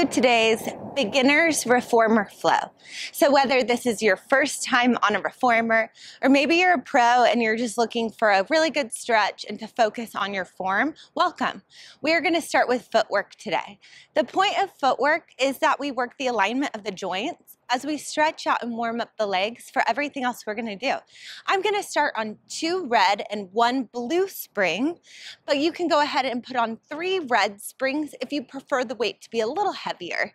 to today's beginner's reformer flow. So, whether this is your first time on a reformer, or maybe you're a pro and you're just looking for a really good stretch and to focus on your form, welcome. We are going to start with footwork today. The point of footwork is that we work the alignment of the joints as we stretch out and warm up the legs for everything else we're gonna do. I'm gonna start on two red and one blue spring, but you can go ahead and put on three red springs if you prefer the weight to be a little heavier.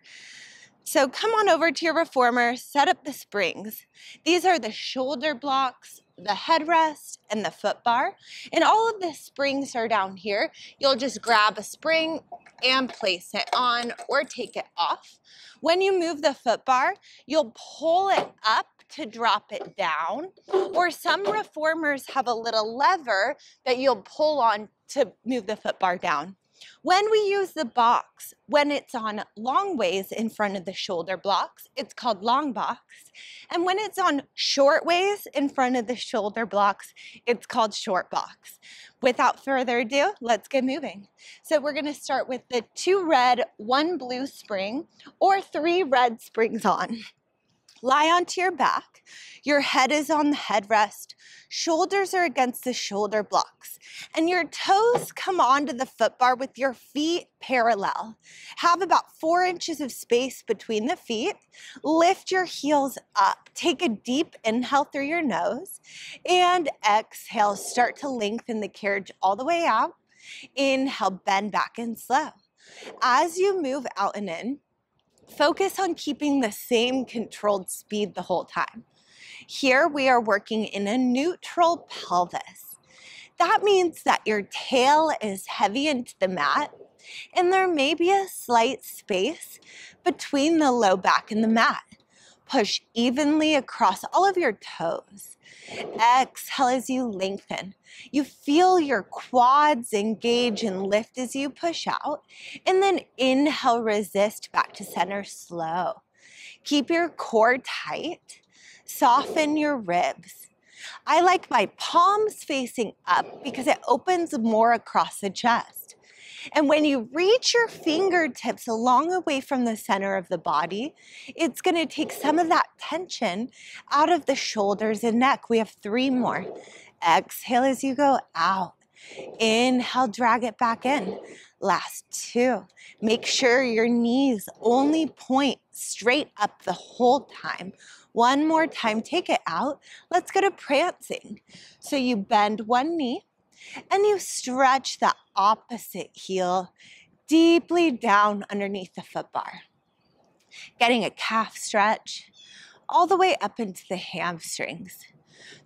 So come on over to your reformer, set up the springs. These are the shoulder blocks, the headrest, and the foot bar. And all of the springs are down here. You'll just grab a spring and place it on or take it off. When you move the foot bar, you'll pull it up to drop it down. Or some reformers have a little lever that you'll pull on to move the foot bar down. When we use the box, when it's on long ways in front of the shoulder blocks, it's called long box. And when it's on short ways in front of the shoulder blocks, it's called short box. Without further ado, let's get moving. So we're gonna start with the two red, one blue spring, or three red springs on. Lie onto your back. Your head is on the headrest. Shoulders are against the shoulder blocks. And your toes come onto the foot bar with your feet parallel. Have about four inches of space between the feet. Lift your heels up. Take a deep inhale through your nose. And exhale. Start to lengthen the carriage all the way out. Inhale, bend back and slow. As you move out and in, focus on keeping the same controlled speed the whole time. Here we are working in a neutral pelvis. That means that your tail is heavy into the mat and there may be a slight space between the low back and the mat. Push evenly across all of your toes. Exhale as you lengthen. You feel your quads engage and lift as you push out. And then inhale, resist back to center slow. Keep your core tight. Soften your ribs. I like my palms facing up because it opens more across the chest. And when you reach your fingertips a long way from the center of the body, it's going to take some of that tension out of the shoulders and neck. We have three more. Exhale as you go out. Inhale, drag it back in. Last two. Make sure your knees only point straight up the whole time. One more time, take it out. Let's go to prancing. So you bend one knee, and you stretch the opposite heel deeply down underneath the foot bar. Getting a calf stretch all the way up into the hamstrings.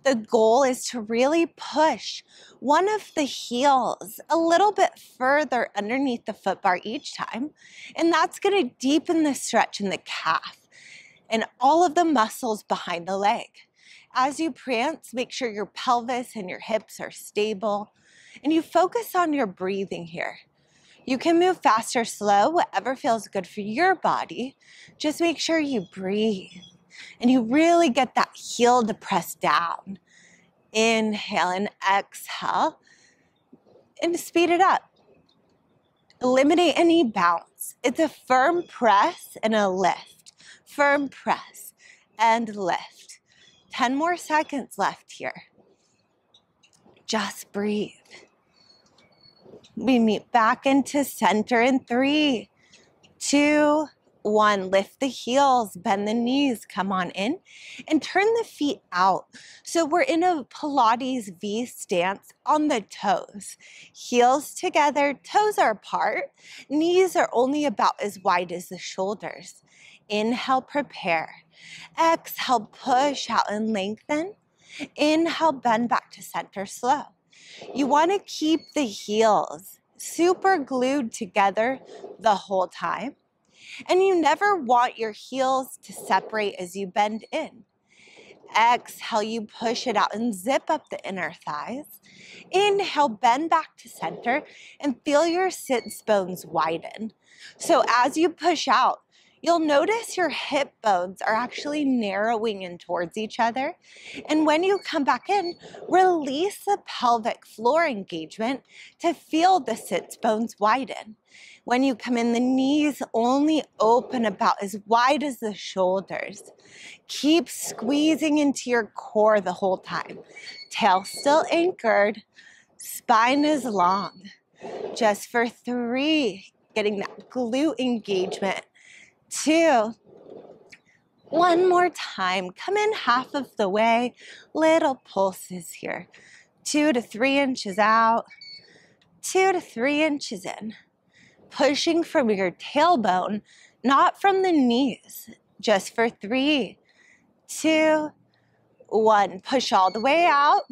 The goal is to really push one of the heels a little bit further underneath the foot bar each time. And that's going to deepen the stretch in the calf and all of the muscles behind the leg. As you prance, make sure your pelvis and your hips are stable and you focus on your breathing here. You can move fast or slow, whatever feels good for your body. Just make sure you breathe and you really get that heel to press down. Inhale and exhale and speed it up. Eliminate any bounce. It's a firm press and a lift. Firm press and lift. 10 more seconds left here. Just breathe. We meet back into center in three, two, one. Lift the heels, bend the knees, come on in, and turn the feet out. So we're in a Pilates V stance on the toes. Heels together, toes are apart, knees are only about as wide as the shoulders. Inhale, prepare. Exhale, push out and lengthen. Inhale, bend back to center slow. You want to keep the heels super glued together the whole time. And you never want your heels to separate as you bend in. Exhale, you push it out and zip up the inner thighs. Inhale, bend back to center and feel your sits bones widen. So as you push out, you'll notice your hip bones are actually narrowing in towards each other. And when you come back in, release the pelvic floor engagement to feel the sits bones widen. When you come in, the knees only open about as wide as the shoulders. Keep squeezing into your core the whole time. Tail still anchored, spine is long. Just for three, getting that glute engagement. Two, one more time. Come in half of the way. Little pulses here. Two to three inches out. Two to three inches in pushing from your tailbone, not from the knees. Just for three, two, one. Push all the way out.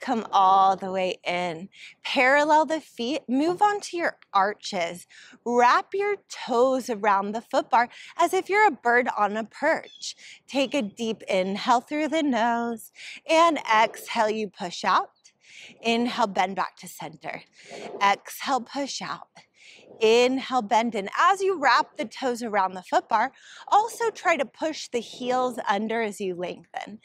Come all the way in. Parallel the feet. Move onto your arches. Wrap your toes around the foot bar as if you're a bird on a perch. Take a deep inhale through the nose and exhale, you push out. Inhale, bend back to center. Exhale, push out. Inhale, bend in. As you wrap the toes around the foot bar, also try to push the heels under as you lengthen.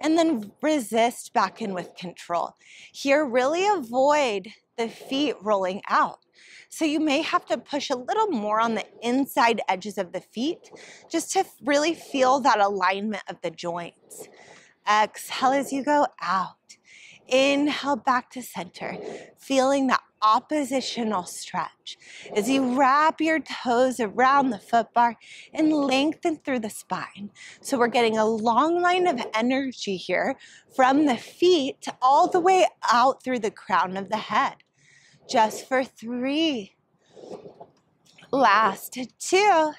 And then resist back in with control. Here, really avoid the feet rolling out. So you may have to push a little more on the inside edges of the feet just to really feel that alignment of the joints. Exhale as you go out. Inhale back to center, feeling that oppositional stretch as you wrap your toes around the foot bar and lengthen through the spine. So we're getting a long line of energy here from the feet all the way out through the crown of the head. Just for three. Last two.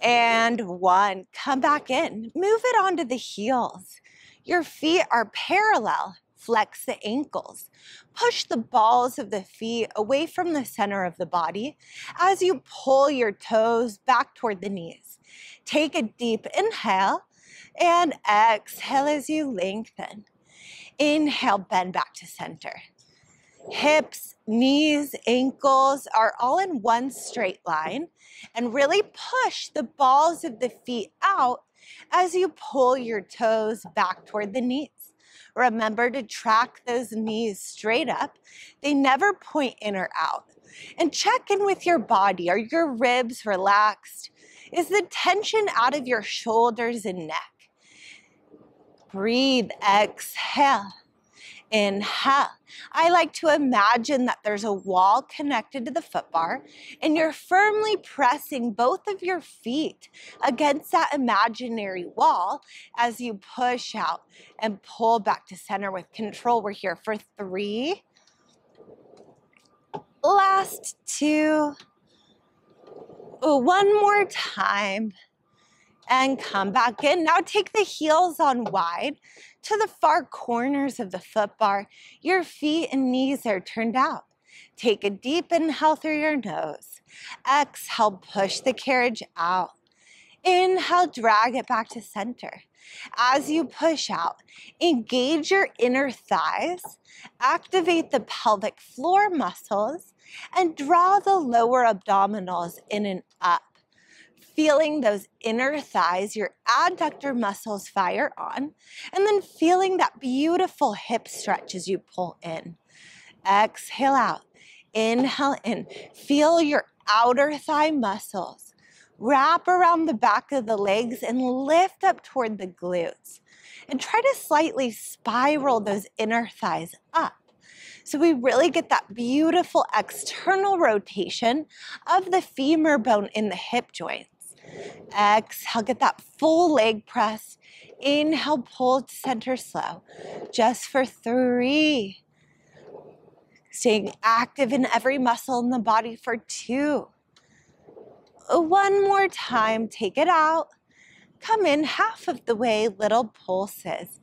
And one. Come back in. Move it onto the heels. Your feet are parallel. Flex the ankles. Push the balls of the feet away from the center of the body as you pull your toes back toward the knees. Take a deep inhale and exhale as you lengthen. Inhale, bend back to center. Hips, knees, ankles are all in one straight line and really push the balls of the feet out as you pull your toes back toward the knees. Remember to track those knees straight up. They never point in or out. And check in with your body. Are your ribs relaxed? Is the tension out of your shoulders and neck? Breathe, exhale. Inhale. I like to imagine that there's a wall connected to the foot bar and you're firmly pressing both of your feet against that imaginary wall as you push out and pull back to center with control. We're here for three. Last two. One more time and come back in. Now take the heels on wide to the far corners of the foot bar. Your feet and knees are turned out. Take a deep inhale through your nose. Exhale, push the carriage out. Inhale, drag it back to center. As you push out, engage your inner thighs, activate the pelvic floor muscles, and draw the lower abdominals in and up feeling those inner thighs, your adductor muscles fire on, and then feeling that beautiful hip stretch as you pull in. Exhale out. Inhale in. Feel your outer thigh muscles. Wrap around the back of the legs and lift up toward the glutes. And try to slightly spiral those inner thighs up. So we really get that beautiful external rotation of the femur bone in the hip joint. Exhale, get that full leg press. Inhale, pull to center slow. Just for three. Staying active in every muscle in the body for two. One more time, take it out. Come in half of the way, little pulses.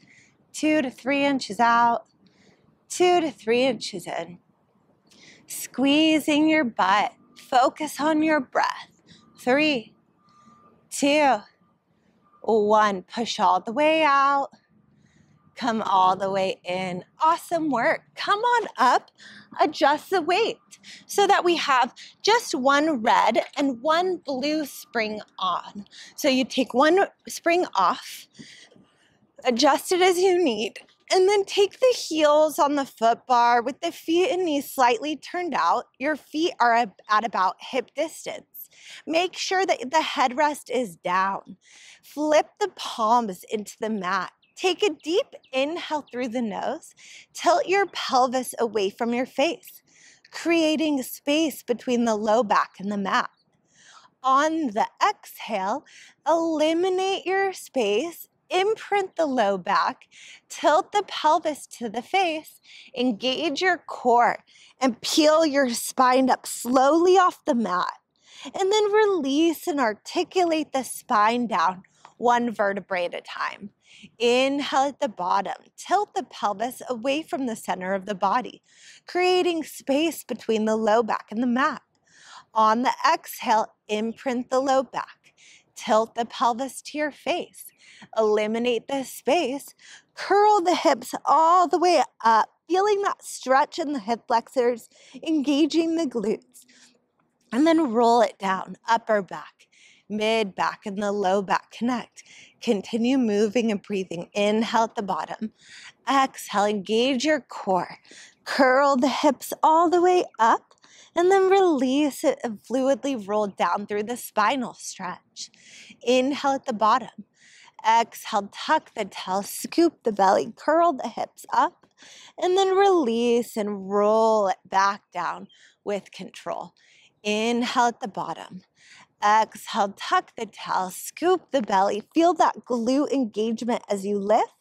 Two to three inches out, two to three inches in. Squeezing your butt. Focus on your breath. Three, two, one. Push all the way out. Come all the way in. Awesome work. Come on up, adjust the weight so that we have just one red and one blue spring on. So you take one spring off, adjust it as you need, and then take the heels on the foot bar with the feet and knees slightly turned out. Your feet are at about hip distance. Make sure that the headrest is down. Flip the palms into the mat. Take a deep inhale through the nose. Tilt your pelvis away from your face, creating space between the low back and the mat. On the exhale, eliminate your space imprint the low back, tilt the pelvis to the face, engage your core, and peel your spine up slowly off the mat. And then release and articulate the spine down one vertebrae at a time. Inhale at the bottom, tilt the pelvis away from the center of the body, creating space between the low back and the mat. On the exhale, imprint the low back, tilt the pelvis to your face, eliminate the space, curl the hips all the way up, feeling that stretch in the hip flexors, engaging the glutes. And then roll it down, upper back, mid back, and the low back connect. Continue moving and breathing. Inhale at the bottom. Exhale, engage your core. Curl the hips all the way up and then release it and fluidly roll down through the spinal stretch. Inhale at the bottom. Exhale, tuck the tail, scoop the belly, curl the hips up, and then release and roll it back down with control. Inhale at the bottom. Exhale, tuck the tail, scoop the belly, feel that glute engagement as you lift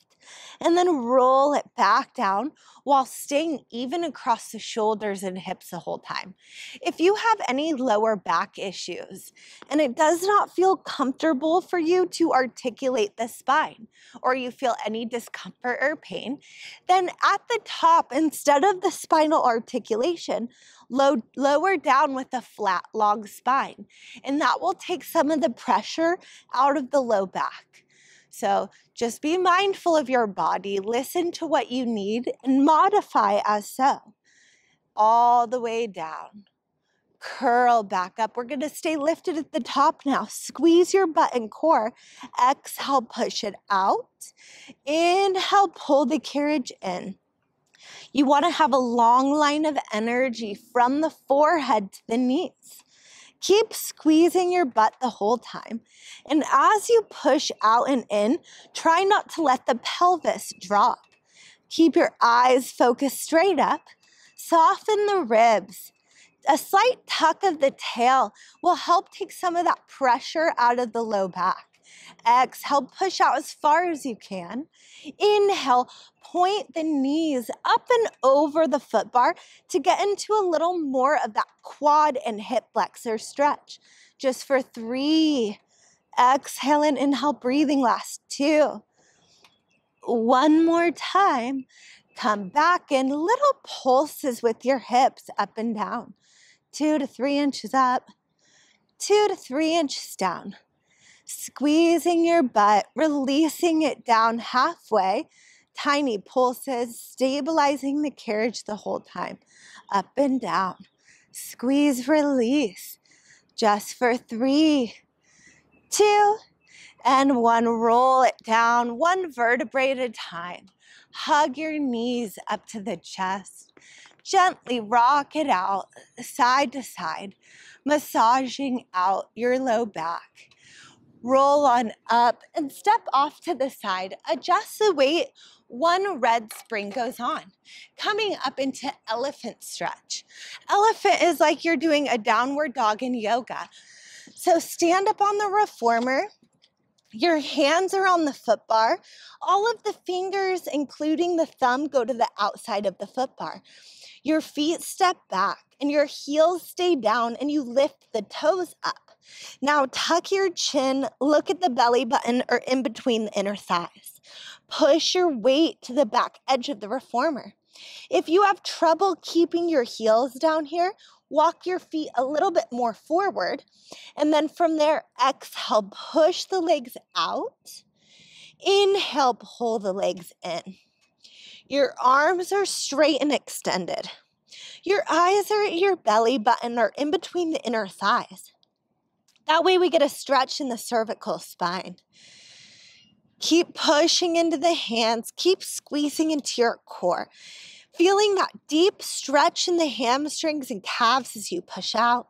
and then roll it back down while staying even across the shoulders and hips the whole time. If you have any lower back issues and it does not feel comfortable for you to articulate the spine or you feel any discomfort or pain, then at the top, instead of the spinal articulation, low, lower down with a flat, long spine. And that will take some of the pressure out of the low back. So just be mindful of your body, listen to what you need, and modify as so. All the way down. Curl back up. We're going to stay lifted at the top now. Squeeze your butt and core. Exhale, push it out. Inhale, pull the carriage in. You want to have a long line of energy from the forehead to the knees. Keep squeezing your butt the whole time. And as you push out and in, try not to let the pelvis drop. Keep your eyes focused straight up. Soften the ribs. A slight tuck of the tail will help take some of that pressure out of the low back. Exhale, push out as far as you can. Inhale, point the knees up and over the foot bar to get into a little more of that quad and hip flexor stretch. Just for three. Exhale and inhale, breathing last two. One more time. Come back in little pulses with your hips up and down. Two to three inches up, two to three inches down squeezing your butt, releasing it down halfway, tiny pulses, stabilizing the carriage the whole time, up and down. Squeeze, release, just for three, two, and one. Roll it down, one vertebrae at a time. Hug your knees up to the chest. Gently rock it out side to side, massaging out your low back roll on up, and step off to the side. Adjust the weight. One red spring goes on. Coming up into elephant stretch. Elephant is like you're doing a downward dog in yoga. So stand up on the reformer. Your hands are on the foot bar. All of the fingers, including the thumb, go to the outside of the foot bar. Your feet step back and your heels stay down and you lift the toes up. Now tuck your chin, look at the belly button or in between the inner thighs. Push your weight to the back edge of the reformer. If you have trouble keeping your heels down here, walk your feet a little bit more forward. And then from there, exhale, push the legs out. Inhale, pull the legs in. Your arms are straight and extended. Your eyes are at your belly button or in between the inner thighs. That way, we get a stretch in the cervical spine. Keep pushing into the hands, keep squeezing into your core, feeling that deep stretch in the hamstrings and calves as you push out.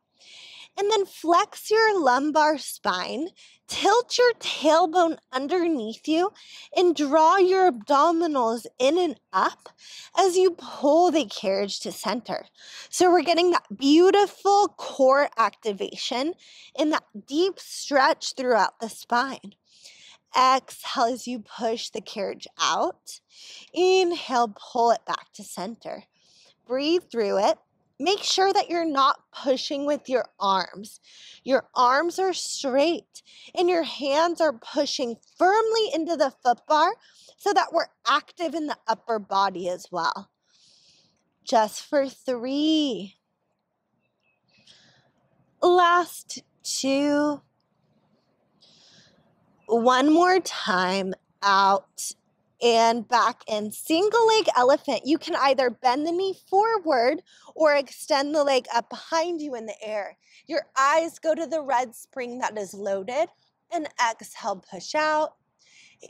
And then flex your lumbar spine, tilt your tailbone underneath you, and draw your abdominals in and up as you pull the carriage to center. So we're getting that beautiful core activation and that deep stretch throughout the spine. Exhale as you push the carriage out. Inhale, pull it back to center. Breathe through it. Make sure that you're not pushing with your arms. Your arms are straight and your hands are pushing firmly into the foot bar so that we're active in the upper body as well. Just for three. Last two. One more time out and back in single leg elephant, you can either bend the knee forward or extend the leg up behind you in the air. Your eyes go to the red spring that is loaded and exhale, push out.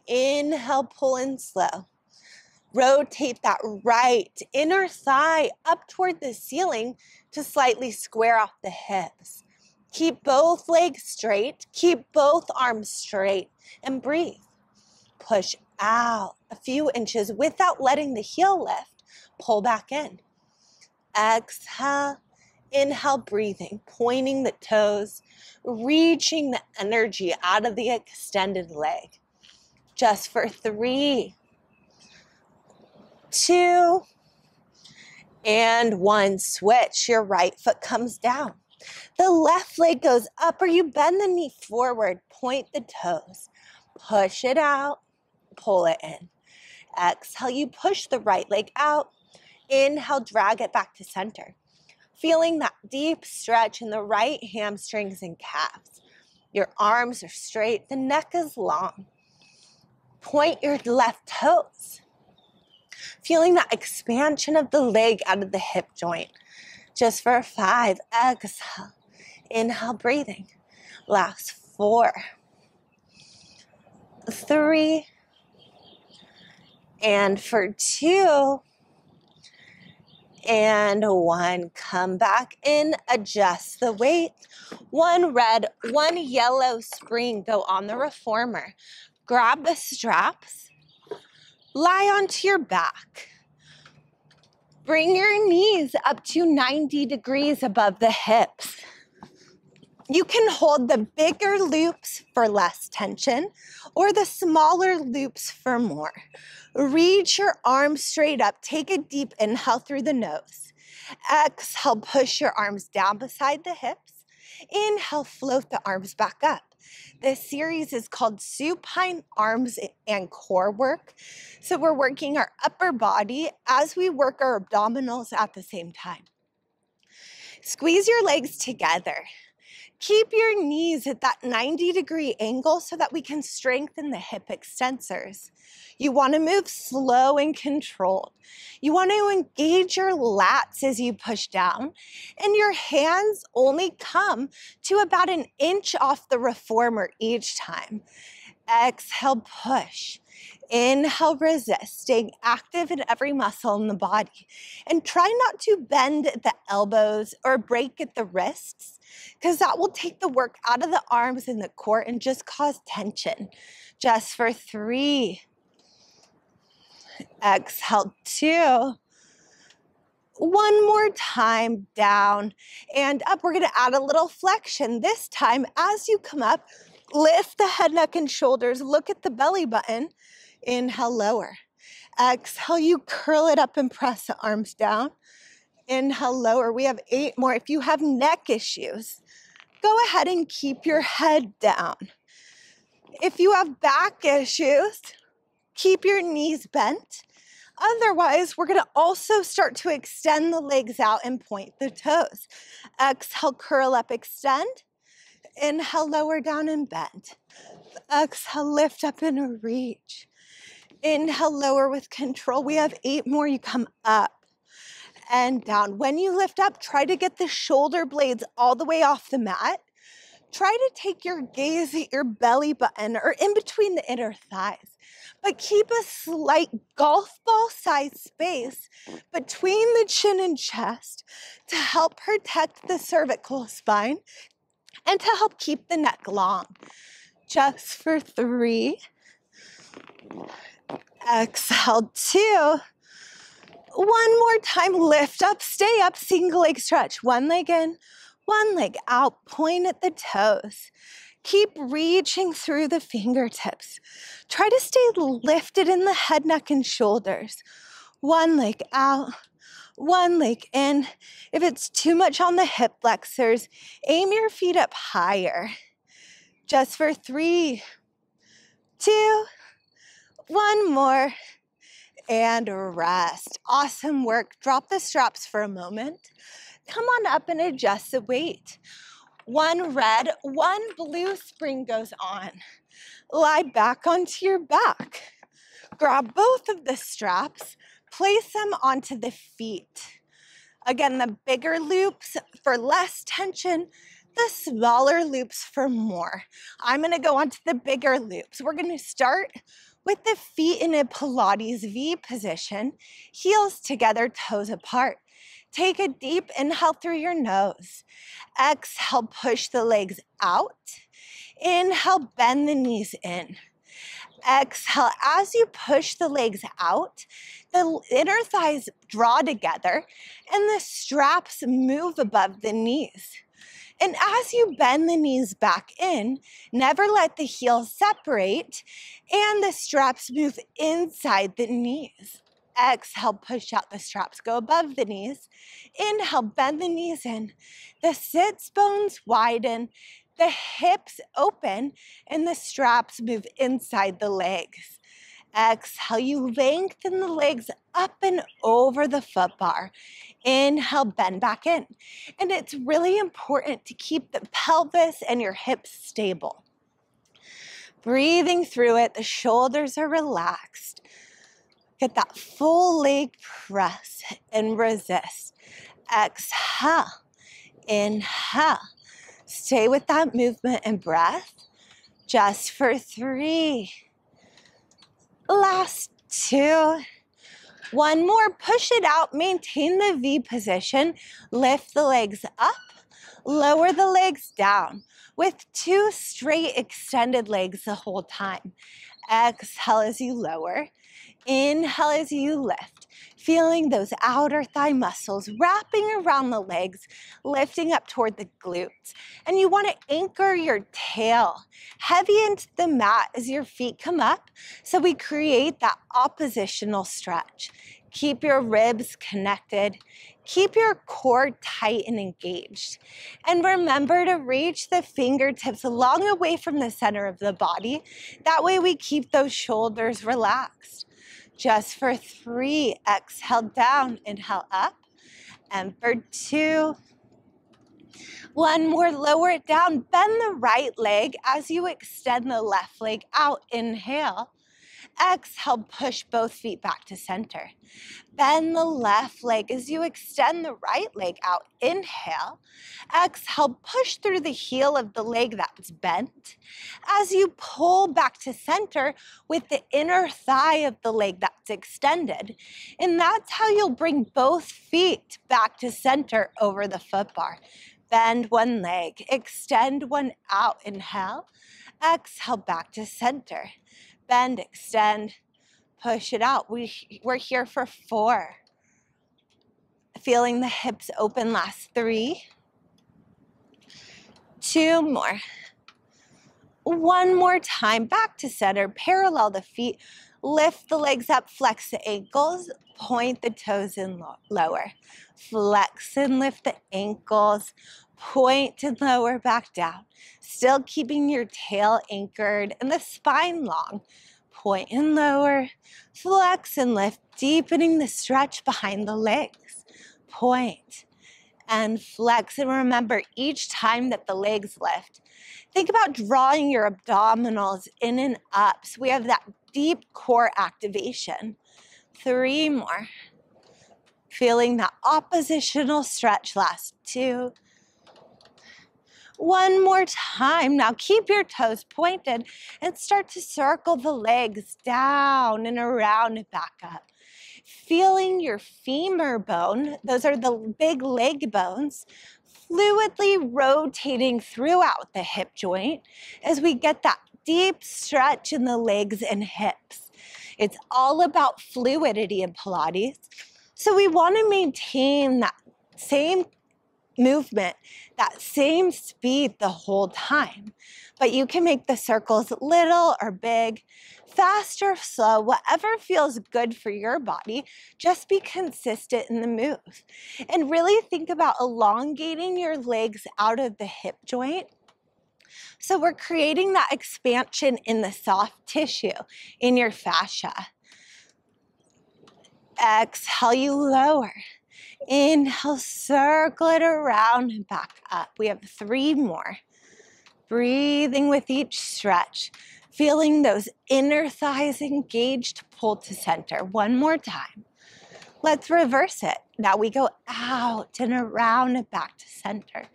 Inhale, pull in slow. Rotate that right inner thigh up toward the ceiling to slightly square off the hips. Keep both legs straight, keep both arms straight, and breathe. Push out a few inches without letting the heel lift. Pull back in. Exhale. Inhale, breathing, pointing the toes, reaching the energy out of the extended leg. Just for three, two, and one. Switch. Your right foot comes down. The left leg goes up, or you bend the knee forward, point the toes, push it out, pull it in. Exhale, you push the right leg out. Inhale, drag it back to center. Feeling that deep stretch in the right hamstrings and calves. Your arms are straight, the neck is long. Point your left toes. Feeling that expansion of the leg out of the hip joint. Just for five, exhale. Inhale, breathing. Last four, three, and for two, and one. Come back in, adjust the weight. One red, one yellow spring go on the reformer. Grab the straps, lie onto your back. Bring your knees up to 90 degrees above the hips. You can hold the bigger loops for less tension or the smaller loops for more. Reach your arms straight up. Take a deep inhale through the nose. Exhale, push your arms down beside the hips. Inhale, float the arms back up. This series is called supine arms and core work. So we're working our upper body as we work our abdominals at the same time. Squeeze your legs together. Keep your knees at that 90 degree angle so that we can strengthen the hip extensors. You want to move slow and controlled. You want to engage your lats as you push down, and your hands only come to about an inch off the reformer each time. Exhale, push. Inhale, resist, staying active in every muscle in the body. And try not to bend at the elbows or break at the wrists, because that will take the work out of the arms and the core and just cause tension. Just for three. Exhale, two. One more time, down and up. We're gonna add a little flexion. This time, as you come up, lift the head, neck, and shoulders. Look at the belly button Inhale, lower. Exhale, you curl it up and press the arms down. Inhale, lower. We have eight more. If you have neck issues, go ahead and keep your head down. If you have back issues, keep your knees bent. Otherwise, we're going to also start to extend the legs out and point the toes. Exhale, curl up, extend. Inhale, lower down and bend. Exhale, lift up and reach. Inhale, lower with control. We have eight more. You come up and down. When you lift up, try to get the shoulder blades all the way off the mat. Try to take your gaze at your belly button or in between the inner thighs, but keep a slight golf ball size space between the chin and chest to help protect the cervical spine and to help keep the neck long. Just for three. Exhale, two. One more time, lift up, stay up, single leg stretch. One leg in, one leg out, point at the toes. Keep reaching through the fingertips. Try to stay lifted in the head, neck, and shoulders. One leg out, one leg in. If it's too much on the hip flexors, aim your feet up higher. Just for three, two, one more, and rest. Awesome work. Drop the straps for a moment. Come on up and adjust the weight. One red, one blue spring goes on. Lie back onto your back. Grab both of the straps, place them onto the feet. Again, the bigger loops for less tension, the smaller loops for more. I'm gonna go onto the bigger loops. We're gonna start with the feet in a Pilates V position, heels together, toes apart. Take a deep inhale through your nose. Exhale, push the legs out. Inhale, bend the knees in. Exhale, as you push the legs out, the inner thighs draw together and the straps move above the knees. And as you bend the knees back in, never let the heels separate and the straps move inside the knees. Exhale, push out the straps, go above the knees. Inhale, bend the knees in. The sits bones widen, the hips open, and the straps move inside the legs. Exhale, you lengthen the legs up and over the foot bar. Inhale, bend back in. And it's really important to keep the pelvis and your hips stable. Breathing through it, the shoulders are relaxed. Get that full leg press and resist. Exhale, inhale. Stay with that movement and breath. Just for three. Last two. One more, push it out, maintain the V position, lift the legs up, lower the legs down with two straight extended legs the whole time. Exhale as you lower, inhale as you lift feeling those outer thigh muscles wrapping around the legs, lifting up toward the glutes. And you want to anchor your tail heavy into the mat as your feet come up. So we create that oppositional stretch. Keep your ribs connected. Keep your core tight and engaged. And remember to reach the fingertips long away from the center of the body. That way we keep those shoulders relaxed. Just for three, exhale down, inhale up. And for two, one more, lower it down. Bend the right leg as you extend the left leg out. Inhale. Exhale, push both feet back to center. Bend the left leg as you extend the right leg out. Inhale. Exhale, push through the heel of the leg that's bent. As you pull back to center with the inner thigh of the leg that's extended. And that's how you'll bring both feet back to center over the foot bar. Bend one leg, extend one out. Inhale. Exhale, back to center bend, extend, push it out. We, we're here for four. Feeling the hips open, last three. Two more. One more time, back to center, parallel the feet, lift the legs up, flex the ankles, point the toes in lower. Flex and lift the ankles, point and lower back down. Still keeping your tail anchored and the spine long. Point and lower, flex and lift, deepening the stretch behind the legs. Point and flex. And remember, each time that the legs lift, think about drawing your abdominals in and up. So we have that deep core activation. Three more. Feeling that oppositional stretch last two. One more time. Now keep your toes pointed and start to circle the legs down and around and back up feeling your femur bone, those are the big leg bones, fluidly rotating throughout the hip joint as we get that deep stretch in the legs and hips. It's all about fluidity in Pilates. So we want to maintain that same movement, that same speed the whole time. But you can make the circles little or big fast or slow, whatever feels good for your body, just be consistent in the move. And really think about elongating your legs out of the hip joint. So we're creating that expansion in the soft tissue in your fascia. Exhale, you lower. Inhale, circle it around and back up. We have three more. Breathing with each stretch feeling those inner thighs engaged, pull to center. One more time. Let's reverse it. Now we go out and around and back to center,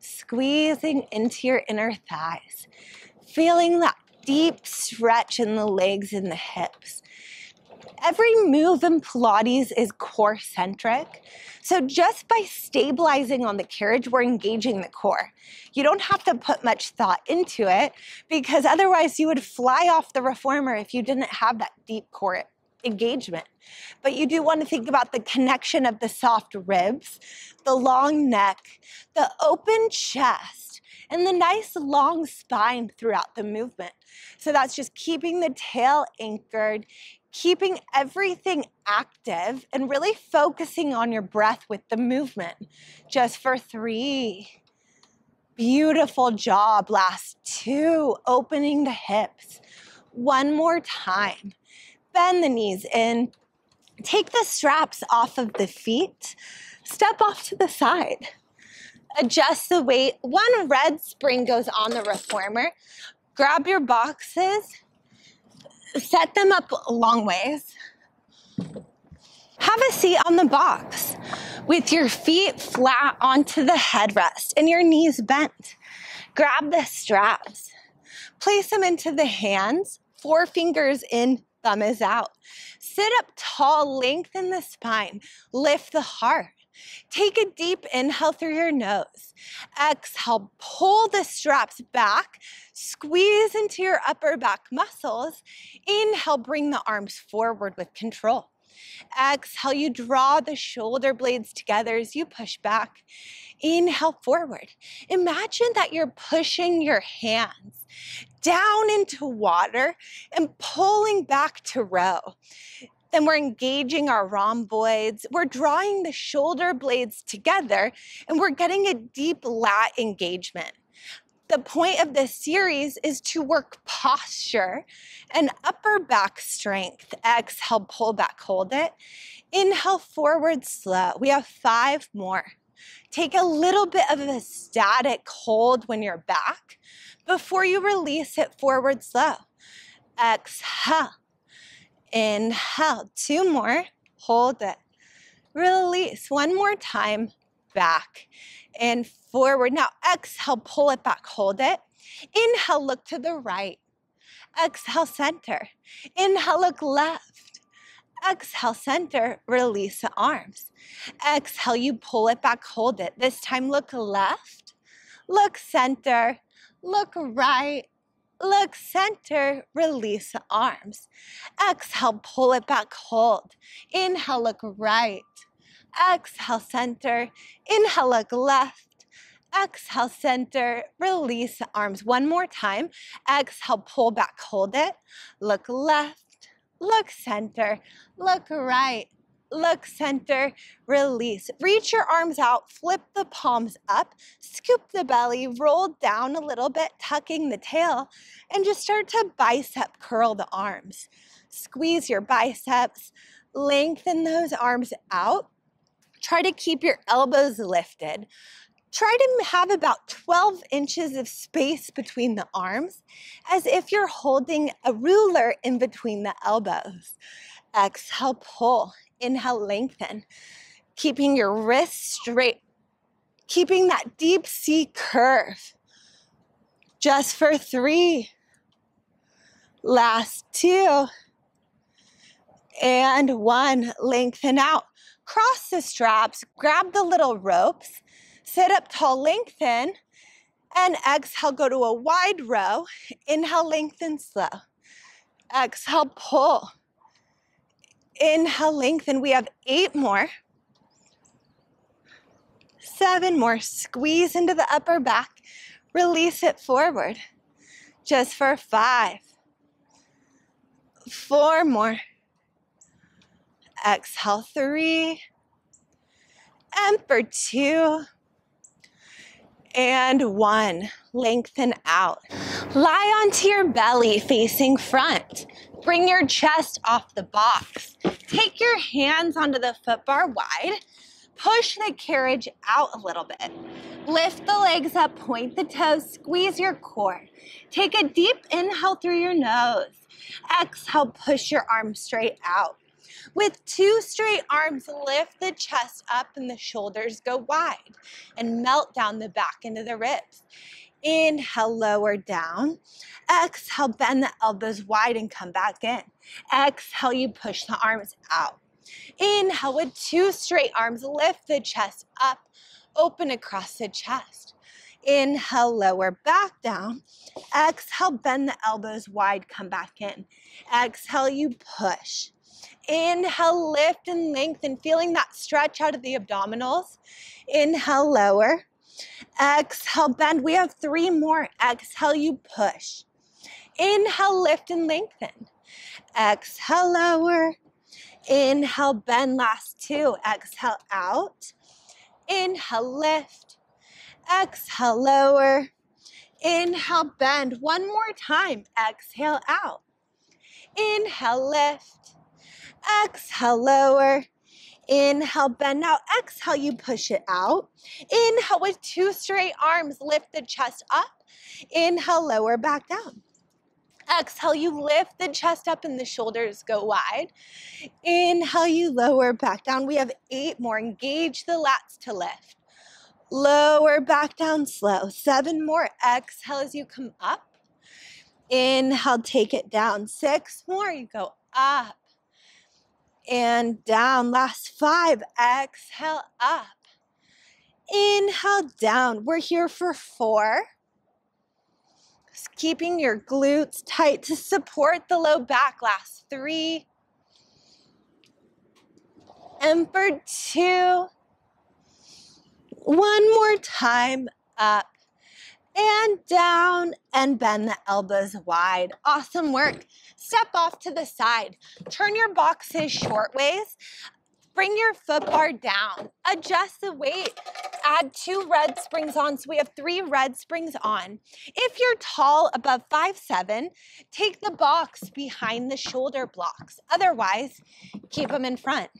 squeezing into your inner thighs, feeling that deep stretch in the legs and the hips. Every move in Pilates is core centric. So just by stabilizing on the carriage, we're engaging the core. You don't have to put much thought into it because otherwise you would fly off the reformer if you didn't have that deep core engagement. But you do want to think about the connection of the soft ribs, the long neck, the open chest, and the nice long spine throughout the movement. So that's just keeping the tail anchored, keeping everything active and really focusing on your breath with the movement. Just for three. Beautiful job. Last two. Opening the hips. One more time. Bend the knees in. Take the straps off of the feet. Step off to the side. Adjust the weight. One red spring goes on the reformer. Grab your boxes set them up long ways. Have a seat on the box with your feet flat onto the headrest and your knees bent. Grab the straps, place them into the hands, four fingers in, thumb is out. Sit up tall, lengthen the spine, lift the heart. Take a deep inhale through your nose. Exhale, pull the straps back, squeeze into your upper back muscles. Inhale, bring the arms forward with control. Exhale, you draw the shoulder blades together as you push back. Inhale forward. Imagine that you're pushing your hands down into water and pulling back to row. Then we're engaging our rhomboids. We're drawing the shoulder blades together and we're getting a deep lat engagement. The point of this series is to work posture and upper back strength. Exhale, pull back, hold it. Inhale, forward, slow. We have five more. Take a little bit of a static hold when you're back before you release it forward, slow. Exhale. Inhale, two more, hold it. Release, one more time, back and forward. Now exhale, pull it back, hold it. Inhale, look to the right. Exhale, center. Inhale, look left. Exhale, center, release the arms. Exhale, you pull it back, hold it. This time, look left, look center, look right, Look center, release arms. Exhale, pull it back, hold. Inhale, look right. Exhale, center. Inhale, look left. Exhale, center, release arms. One more time. Exhale, pull back, hold it. Look left, look center, look right look center, release. Reach your arms out, flip the palms up, scoop the belly, roll down a little bit, tucking the tail, and just start to bicep curl the arms. Squeeze your biceps, lengthen those arms out. Try to keep your elbows lifted. Try to have about 12 inches of space between the arms as if you're holding a ruler in between the elbows. Exhale, pull. Inhale, lengthen. Keeping your wrists straight. Keeping that deep C curve. Just for three. Last two. And one. Lengthen out. Cross the straps. Grab the little ropes Sit up tall, lengthen, and exhale, go to a wide row. Inhale, lengthen slow. Exhale, pull. Inhale, lengthen. We have eight more. Seven more. Squeeze into the upper back. Release it forward. Just for five. Four more. Exhale, three. And for two and one. Lengthen out. Lie onto your belly facing front. Bring your chest off the box. Take your hands onto the foot bar wide. Push the carriage out a little bit. Lift the legs up, point the toes, squeeze your core. Take a deep inhale through your nose. Exhale, push your arms straight out. With two straight arms, lift the chest up and the shoulders go wide and melt down the back into the ribs. Inhale, lower down. Exhale, bend the elbows wide and come back in. Exhale, you push the arms out. Inhale, with two straight arms, lift the chest up, open across the chest. Inhale, lower back down. Exhale, bend the elbows wide, come back in. Exhale, you push. Inhale, lift and lengthen, feeling that stretch out of the abdominals. Inhale, lower. Exhale, bend. We have three more. Exhale, you push. Inhale, lift and lengthen. Exhale, lower. Inhale, bend. Last two. Exhale, out. Inhale, lift. Exhale, lower. Inhale, bend. One more time. Exhale, out. Inhale, lift. Exhale, lower. Inhale, bend. Now exhale, you push it out. Inhale with two straight arms, lift the chest up. Inhale, lower, back down. Exhale, you lift the chest up and the shoulders go wide. Inhale, you lower back down. We have eight more. Engage the lats to lift. Lower back down slow. Seven more. Exhale as you come up. Inhale, take it down. Six more. You go up and down. Last five. Exhale up. Inhale down. We're here for four. Just keeping your glutes tight to support the low back. Last three. And for two. One more time up and down and bend the elbows wide. Awesome work. Step off to the side. Turn your boxes short ways. Bring your foot bar down. Adjust the weight. Add two red springs on. So we have three red springs on. If you're tall, above five seven, take the box behind the shoulder blocks. Otherwise, keep them in front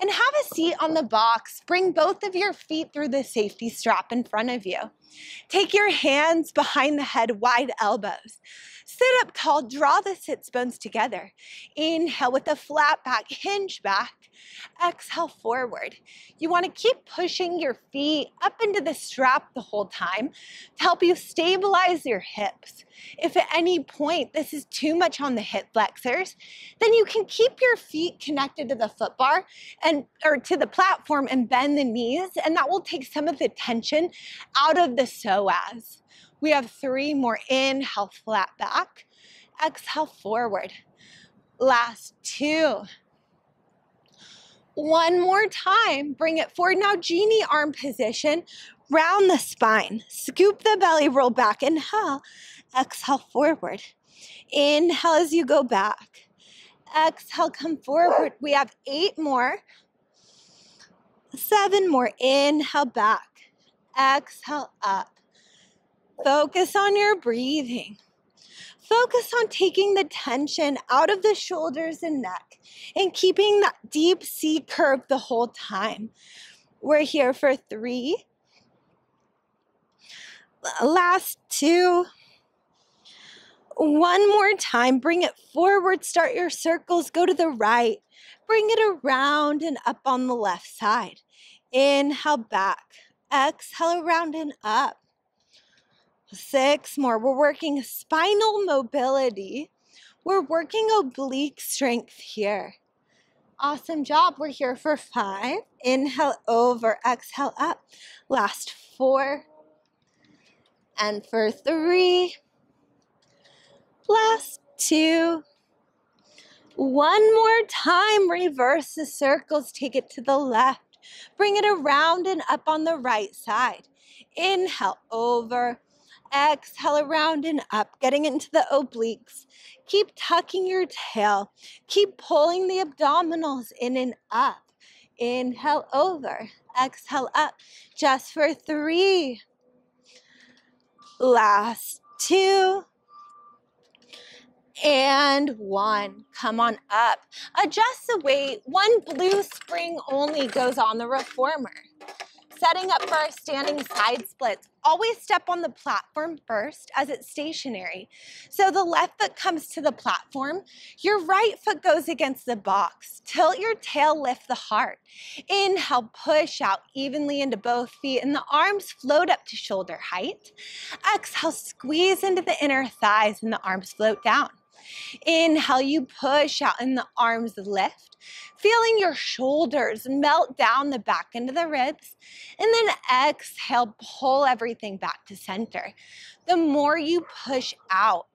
and have a seat on the box. Bring both of your feet through the safety strap in front of you. Take your hands behind the head, wide elbows. Sit up tall, draw the sits bones together. Inhale with a flat back, hinge back. Exhale forward. You want to keep pushing your feet up into the strap the whole time to help you stabilize your hips. If at any point this is too much on the hip flexors, then you can keep your feet connected to the foot bar and or to the platform and bend the knees, and that will take some of the tension out of the psoas. We have three more. Inhale, flat back. Exhale, forward. Last two. One more time. Bring it forward. Now, genie arm position. Round the spine. Scoop the belly, roll back. Inhale. Exhale, forward. Inhale as you go back. Exhale, come forward. We have eight more. Seven more. Inhale, back. Exhale up. Focus on your breathing. Focus on taking the tension out of the shoulders and neck and keeping that deep C curve the whole time. We're here for three. Last two. One more time. Bring it forward. Start your circles. Go to the right. Bring it around and up on the left side. Inhale back. Exhale around and up. Six more. We're working spinal mobility. We're working oblique strength here. Awesome job. We're here for five. Inhale over, exhale up. Last four. And for three. Last two. One more time. Reverse the circles. Take it to the left. Bring it around and up on the right side. Inhale over. Exhale around and up, getting into the obliques. Keep tucking your tail. Keep pulling the abdominals in and up. Inhale over, exhale up, just for three. Last two. And one. Come on up. Adjust the weight. One blue spring only goes on the reformer setting up for our standing side splits, always step on the platform first as it's stationary. So the left foot comes to the platform, your right foot goes against the box. Tilt your tail, lift the heart. Inhale, push out evenly into both feet and the arms float up to shoulder height. Exhale, squeeze into the inner thighs and the arms float down. Inhale, you push out and the arms lift, feeling your shoulders melt down the back into the ribs. And then exhale, pull everything back to center. The more you push out,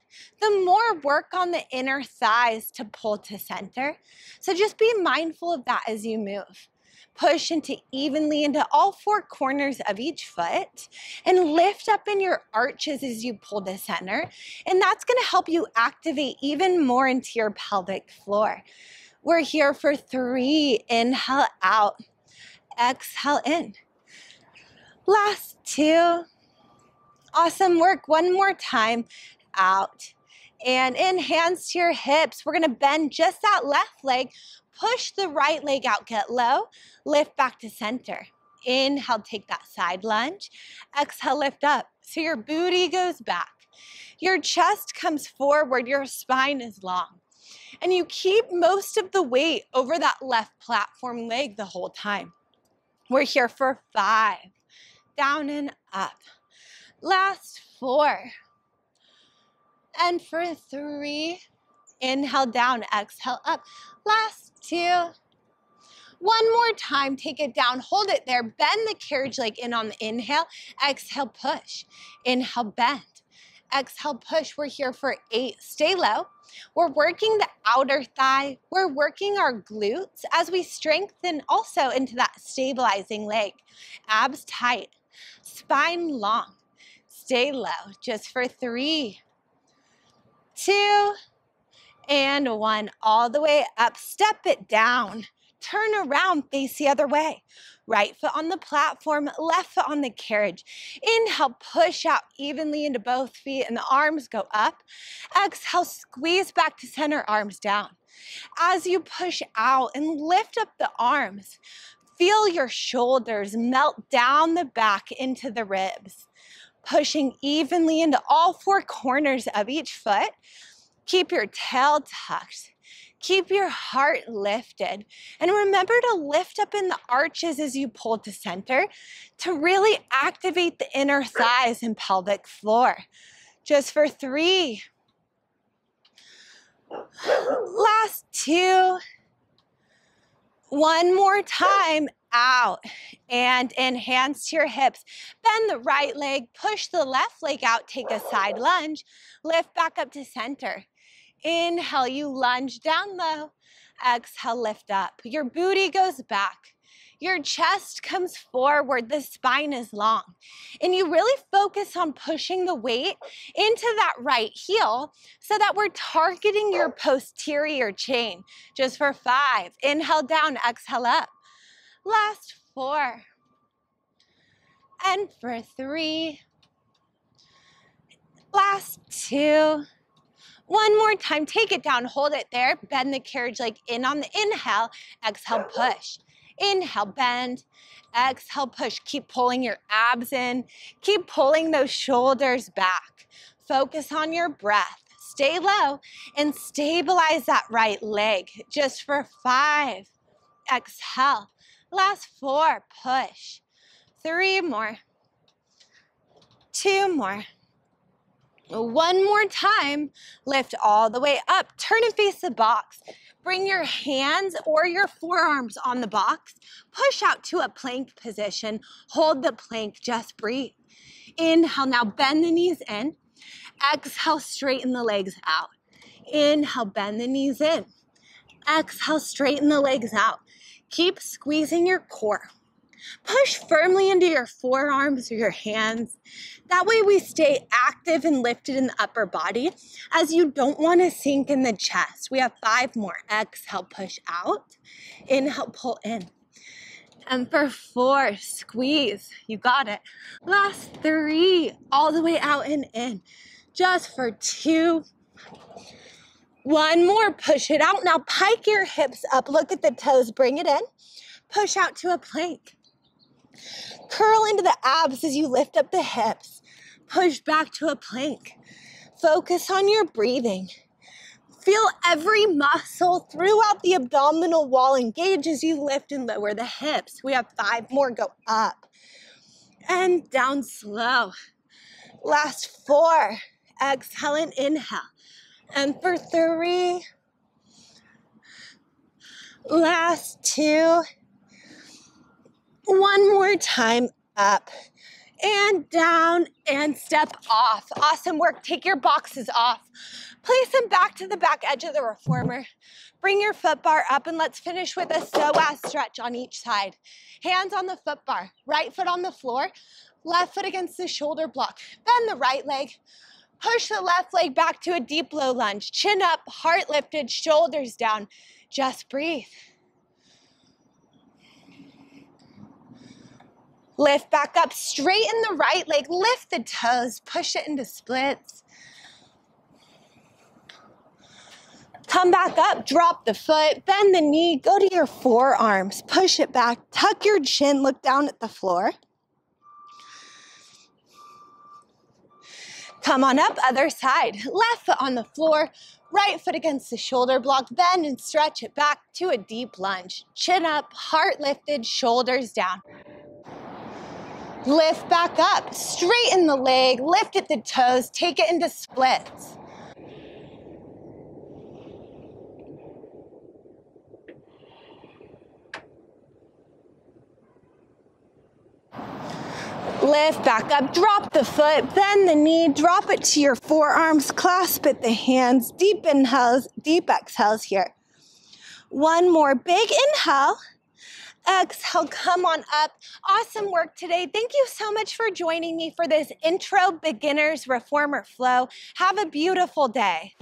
the more work on the inner thighs to pull to center. So just be mindful of that as you move push into evenly into all four corners of each foot and lift up in your arches as you pull to center. And that's gonna help you activate even more into your pelvic floor. We're here for three, inhale out, exhale in. Last two. Awesome work. One more time, out. And in hands to your hips, we're gonna bend just that left leg Push the right leg out, get low, lift back to center. Inhale, take that side lunge. Exhale, lift up. So your booty goes back. Your chest comes forward, your spine is long. And you keep most of the weight over that left platform leg the whole time. We're here for five, down and up. Last four. And for three, inhale down, exhale up. Last two. One more time, take it down, hold it there, bend the carriage leg in on the inhale, exhale, push. Inhale, bend. Exhale, push. We're here for eight. Stay low. We're working the outer thigh. We're working our glutes as we strengthen also into that stabilizing leg. Abs tight, spine long. Stay low. Just for three, two, and one all the way up. Step it down. Turn around, face the other way. Right foot on the platform, left foot on the carriage. Inhale, push out evenly into both feet and the arms go up. Exhale, squeeze back to center, arms down. As you push out and lift up the arms, feel your shoulders melt down the back into the ribs, pushing evenly into all four corners of each foot. Keep your tail tucked. Keep your heart lifted. And remember to lift up in the arches as you pull to center to really activate the inner thighs and pelvic floor. Just for three. Last two. One more time out and to your hips. Bend the right leg, push the left leg out, take a side lunge, lift back up to center. Inhale, you lunge down low. Exhale, lift up. Your booty goes back. Your chest comes forward, the spine is long. And you really focus on pushing the weight into that right heel so that we're targeting your posterior chain. Just for five. Inhale down, exhale up. Last four. And for three. Last two. One more time, take it down, hold it there, bend the carriage leg in on the inhale, exhale, push. Inhale, bend. Exhale, push. Keep pulling your abs in. Keep pulling those shoulders back. Focus on your breath. Stay low and stabilize that right leg just for five. Exhale. Last four. Push. Three more. Two more. One more time. Lift all the way up. Turn and face the box. Bring your hands or your forearms on the box. Push out to a plank position. Hold the plank. Just breathe. Inhale. Now bend the knees in. Exhale. Straighten the legs out. Inhale. Bend the knees in. Exhale. Straighten the legs out. Keep squeezing your core. Push firmly into your forearms or your hands. That way we stay active and lifted in the upper body as you don't want to sink in the chest. We have five more. Exhale, push out. Inhale, pull in. And for four, squeeze. You got it. Last three, all the way out and in. Just for two. One more, push it out. Now pike your hips up. Look at the toes, bring it in. Push out to a plank. Curl into the abs as you lift up the hips. Push back to a plank. Focus on your breathing. Feel every muscle throughout the abdominal wall engage as you lift and lower the hips. We have five more. Go up and down slow. Last four. Exhale and inhale. And for three. Last two one more time up and down and step off. Awesome work. Take your boxes off. Place them back to the back edge of the reformer. Bring your foot bar up and let's finish with a psoas stretch on each side. Hands on the foot bar, right foot on the floor, left foot against the shoulder block. Bend the right leg. Push the left leg back to a deep low lunge. Chin up, heart lifted, shoulders down. Just breathe. Lift back up, straighten the right leg, lift the toes, push it into splits. Come back up, drop the foot, bend the knee, go to your forearms, push it back, tuck your chin, look down at the floor. Come on up, other side. Left foot on the floor, right foot against the shoulder block. Bend and stretch it back to a deep lunge. Chin up, heart lifted, shoulders down. Lift back up, straighten the leg, lift at the toes, take it into splits. Lift back up, drop the foot, bend the knee, drop it to your forearms, clasp at the hands, deep inhales, deep exhales here. One more big inhale. Exhale, come on up. Awesome work today. Thank you so much for joining me for this intro beginners reformer flow. Have a beautiful day.